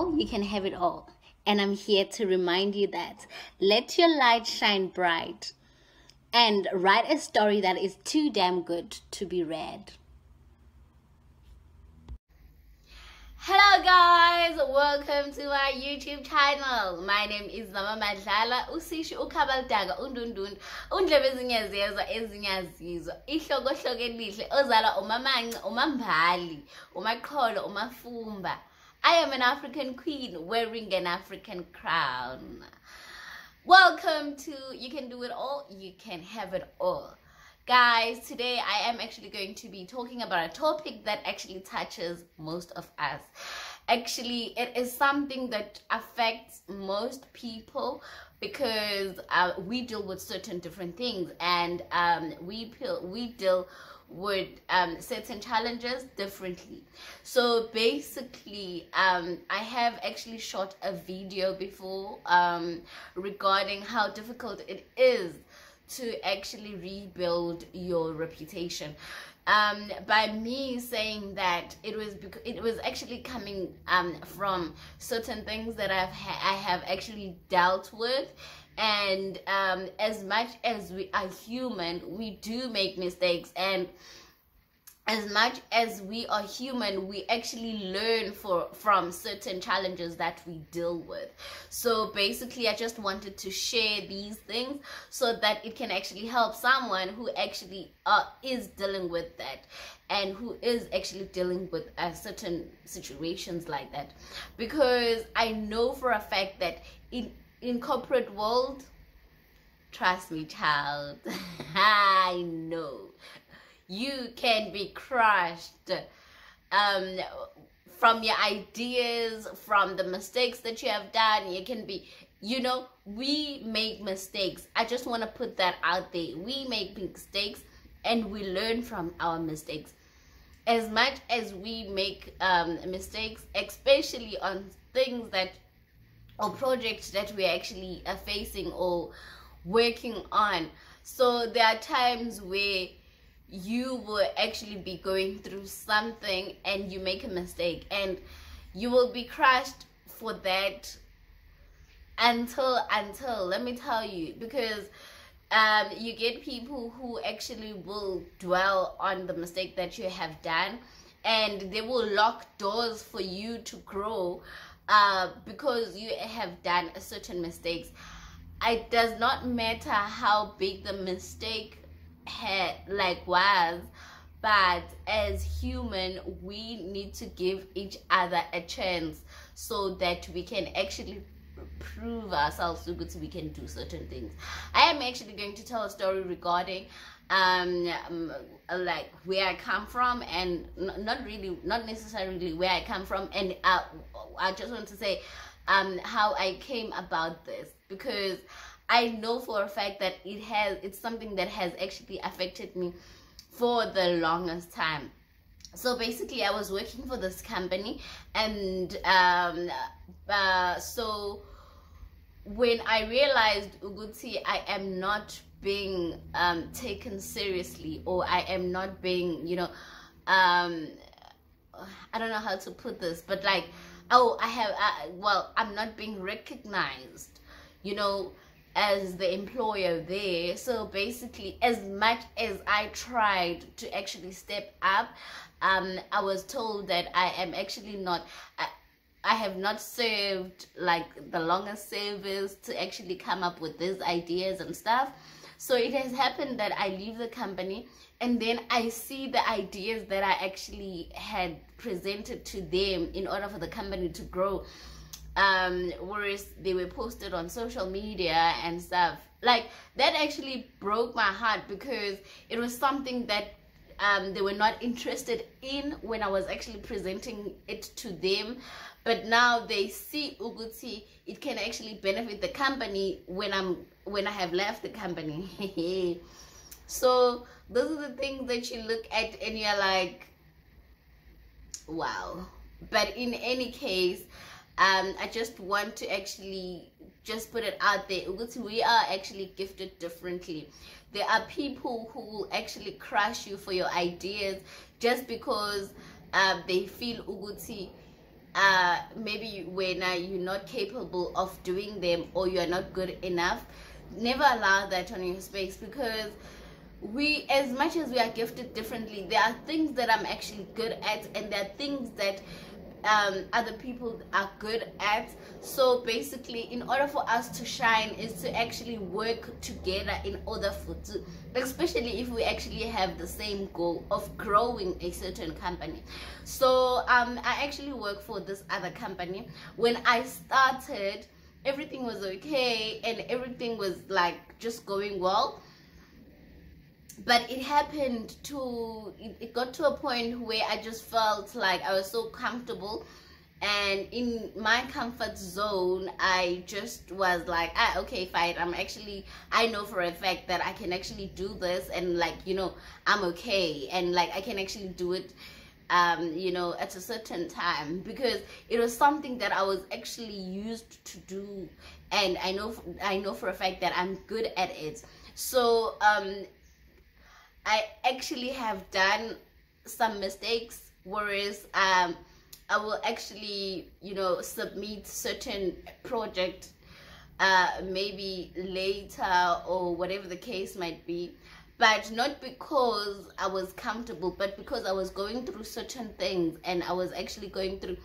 all, you can have it all. And I'm here to remind you that let your light shine bright and write a story that is too damn good to be read. Hello guys, welcome to my YouTube channel. My name is Mama Madlala, usishi ukhabaldaga undundund, undlebe ezinyezezwa ezinyazizwa, ihlokohloko elihle ozala umamanci, umambali, umaqholo, umafumba. I am an African queen wearing an African crown. Welcome to You Can Do It All, You Can Have It All. Guys, today I am actually going to be talking about a topic that actually touches most of us. Actually, it is something that affects most people because uh, we deal with certain different things and um, we, we deal with um, certain challenges differently. So basically, um, I have actually shot a video before um, regarding how difficult it is to actually rebuild your reputation. Um, by me saying that it was because it was actually coming um, from certain things that I've I have actually dealt with and um, as much as we are human we do make mistakes. And as much as we are human we actually learn for from certain challenges that we deal with. So basically i just wanted to share these things so that it can actually help someone who actually uh, is dealing with that and who is actually dealing with uh, certain situations like that. Because i know for a fact that in in corporate world trust me child i know you can be crushed um, from your ideas, from the mistakes that you have done. You can be, you know, we make mistakes. I just want to put that out there. We make mistakes and we learn from our mistakes. As much as we make um, mistakes, especially on things that or projects that we're actually uh, facing or working on. So there are times where you will actually be going through something and you make a mistake and you will be crushed for that until until let me tell you because um you get people who actually will dwell on the mistake that you have done and they will lock doors for you to grow uh because you have done certain mistakes it does not matter how big the mistake had like was but as human we need to give each other a chance so that we can actually prove ourselves so good so we can do certain things. I am actually going to tell a story regarding um, like where i come from and not really not necessarily where i come from and uh, i just want to say um how i came about this because I know for a fact that it has it's something that has actually affected me for the longest time. So basically, I was working for this company, and um, uh, so when I realized Uguti, I am not being um, taken seriously, or I am not being, you know, um, I don't know how to put this, but like, oh, I have, uh, well, I'm not being recognized, you know as the employer there. So basically as much as i tried to actually step up um i was told that i am actually not I, I have not served like the longest service to actually come up with these ideas and stuff so it has happened that i leave the company and then i see the ideas that i actually had presented to them in order for the company to grow um whereas they were posted on social media and stuff like that actually broke my heart because it was something that um, they were not interested in when I was actually presenting it to them. But now they see Uguti, it can actually benefit the company when I'm when I have left the company. so those are the things that you look at and you're like, wow. But in any case, um, I just want to actually just put it out there. We are actually gifted differently. There are people who will actually crush you for your ideas just because um, they feel Uguti uh, maybe when uh, you're not capable of doing them or you're not good enough, never allow that on your space because we as much as we are gifted differently there are things that i'm actually good at and there are things that um, other people are good at. So basically in order for us to shine is to actually work together in order for to especially if we actually have the same goal of growing a certain company. So um, i actually work for this other company. When i started everything was okay and everything was like just going well. But it happened to it, got to a point where i just felt like i was so comfortable. And in my comfort zone i just was like ah okay fine. I'm actually i know for a fact that i can actually do this and like you know i'm okay and like i can actually do it um you know at a certain time because it was something that i was actually used to do and i know i know for a fact that i'm good at it so um I actually have done some mistakes, whereas um, I will actually, you know, submit certain project uh, maybe later or whatever the case might be. But not because I was comfortable, but because I was going through certain things and I was actually going through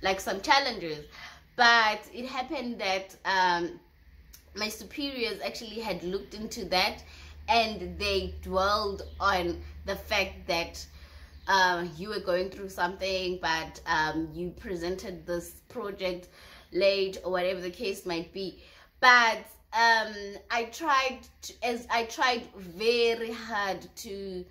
like some challenges. But it happened that um, my superiors actually had looked into that and they dwelled on the fact that uh, you were going through something but um, you presented this project late or whatever the case might be but um, I tried to, as I tried very hard to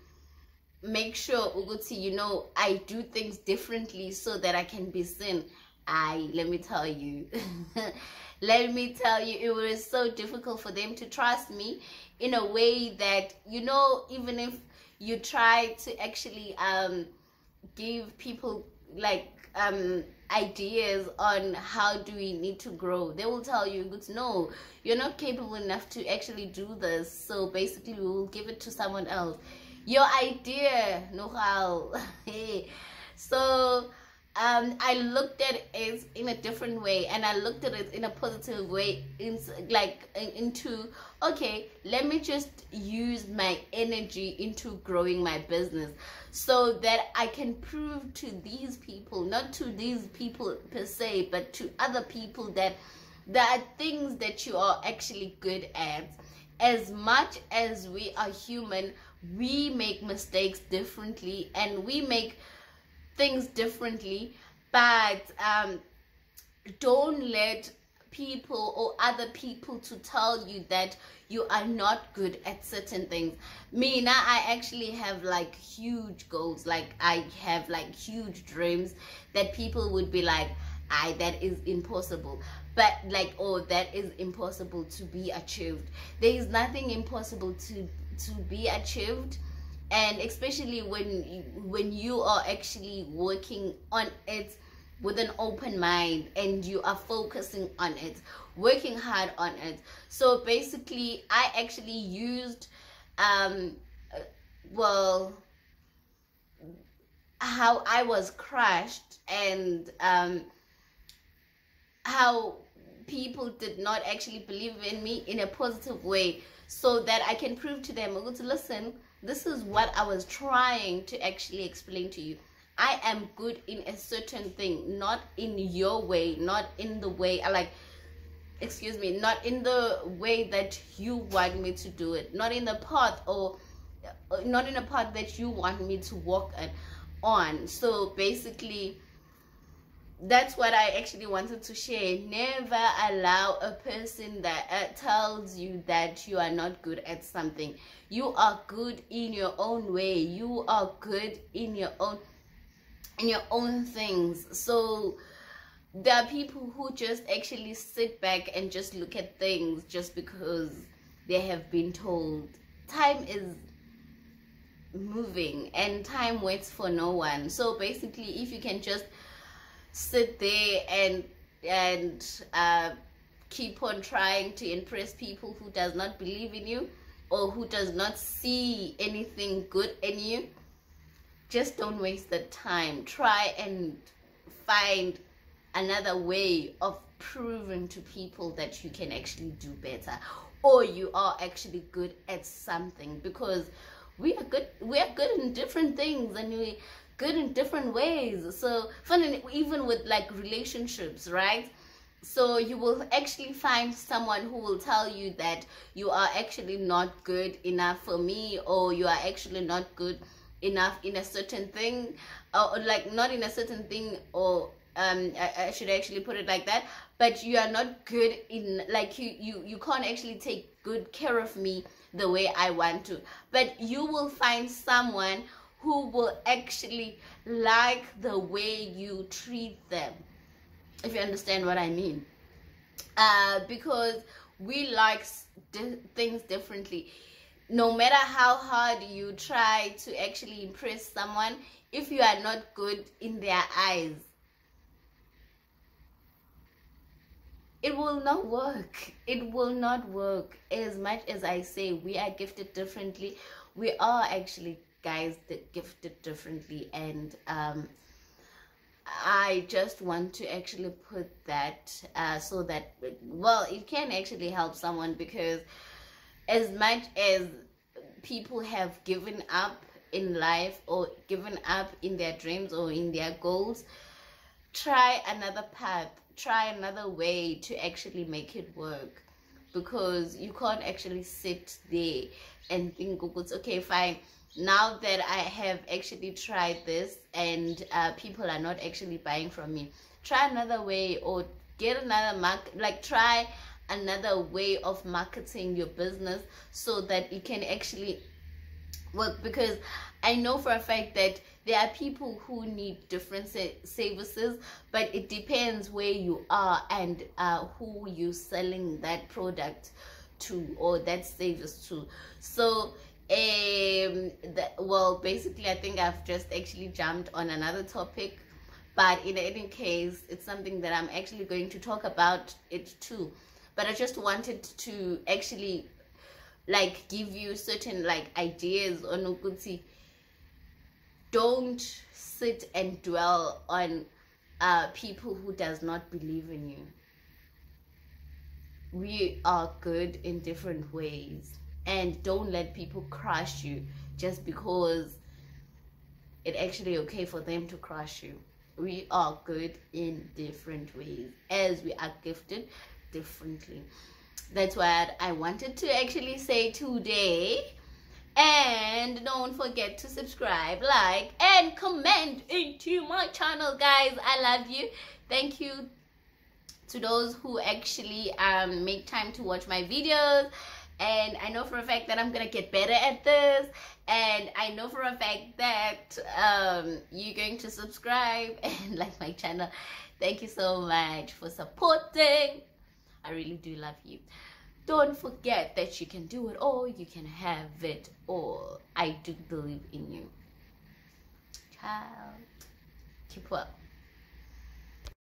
make sure Uguti, you know I do things differently so that I can be seen. I let me tell you. Let me tell you it was so difficult for them to trust me in a way that you know even if you try to actually um give people like um ideas on how do we need to grow. They will tell you no you're not capable enough to actually do this so basically we will give it to someone else. Your idea know hey. So um, I looked at it in a different way and I looked at it in a positive way in like into okay let me just use my energy into growing my business so that I can prove to these people not to these people per se but to other people that there are things that you are actually good at. As much as we are human we make mistakes differently and we make things differently but um, don't let people or other people to tell you that you are not good at certain things. Me now i actually have like huge goals. Like i have like huge dreams that people would be like i that is impossible. But like oh that is impossible to be achieved. There is nothing impossible to to be achieved and especially when when you are actually working on it with an open mind and you are focusing on it working hard on it. So basically i actually used um well how i was crushed and um how people did not actually believe in me in a positive way so that i can prove to them listen this is what I was trying to actually explain to you. I am good in a certain thing, not in your way, not in the way I like excuse me, not in the way that you want me to do it, not in the path or not in a path that you want me to walk on. So basically that's what I actually wanted to share. Never allow a person that uh, tells you that you are not good at something. You are good in your own way. You are good in your own in your own things. So there are people who just actually sit back and just look at things just because they have been told. Time is moving and time waits for no one. So basically if you can just sit there and and uh, keep on trying to impress people who does not believe in you or who does not see anything good in you. Just don't waste the time. Try and find another way of proving to people that you can actually do better or you are actually good at something because we are good we are good in different things and we good in different ways. So funny even with like relationships right? So you will actually find someone who will tell you that you are actually not good enough for me or you are actually not good enough in a certain thing or like not in a certain thing or um I, I, should actually put it like that but you are not good in like you you you can't actually take good care of me the way i want to. But you will find someone who will actually like the way you treat them if you understand what i mean. Uh because we like di- things differently. No matter how hard you try to actually impress someone if you are not good in their eyes it will not work. It will not work. As much as i say we are gifted differently we are actually guys that gifted differently and um I just want to actually put that uh, so that well it can actually help someone because as much as people have given up in life or given up in their dreams or in their goals try another path try another way to actually make it work. Because you can't actually sit there and think okay fine now that i have actually tried this and uh, people are not actually buying from me try another way or get another mark like try another way of marketing your business so that it can actually work because I know for a fact that there are people who need different services, but it depends where you are and uh, who you're selling that product to or that service to. So, um, that, well, basically, I think I've just actually jumped on another topic, but in any case, it's something that I'm actually going to talk about it too. But I just wanted to actually like give you certain like ideas on ukuthi don't sit and dwell on uh, people who does not believe in you we are good in different ways and don't let people crush you just because it actually okay for them to crush you we are good in different ways as we are gifted differently that's what I wanted to actually say today. And don't forget to subscribe, like, and comment into my channel, guys. I love you. Thank you to those who actually um, make time to watch my videos. And I know for a fact that I'm to get better at this. And I know for a fact that um, you're going to subscribe and like my channel. Thank you so much for supporting. I really do love you. Don't forget that you can do it all, you can have it all. I do believe in you. child Keep well.